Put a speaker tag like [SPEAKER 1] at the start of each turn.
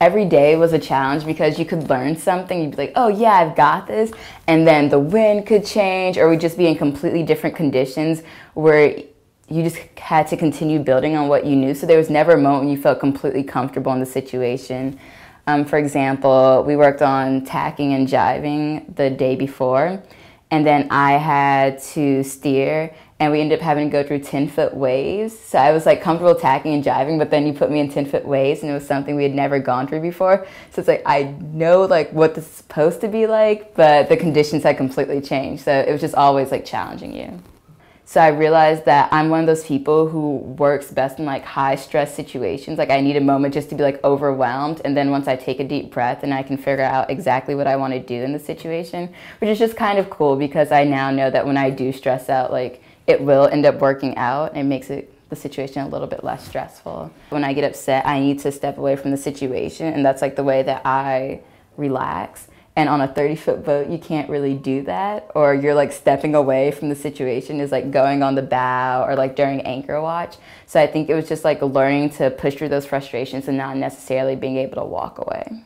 [SPEAKER 1] every day was a challenge because you could learn something. You'd be like, oh, yeah, I've got this. And then the wind could change, or we'd just be in completely different conditions where you just had to continue building on what you knew. So there was never a moment when you felt completely comfortable in the situation. Um, for example, we worked on tacking and jibing the day before, and then I had to steer and we ended up having to go through 10 foot waves. So I was like comfortable tacking and jibing, but then you put me in 10 foot waves and it was something we had never gone through before. So it's like, I know like what this is supposed to be like, but the conditions had completely changed. So it was just always like challenging you. So I realized that I'm one of those people who works best in like high stress situations. Like I need a moment just to be like overwhelmed. And then once I take a deep breath and I can figure out exactly what I want to do in the situation, which is just kind of cool because I now know that when I do stress out, like it will end up working out and makes it the situation a little bit less stressful. When I get upset, I need to step away from the situation, and that's like the way that I relax. And on a 30 foot boat, you can't really do that, or you're like stepping away from the situation is like going on the bow or like during anchor watch. So I think it was just like learning to push through those frustrations and not necessarily being able to walk away.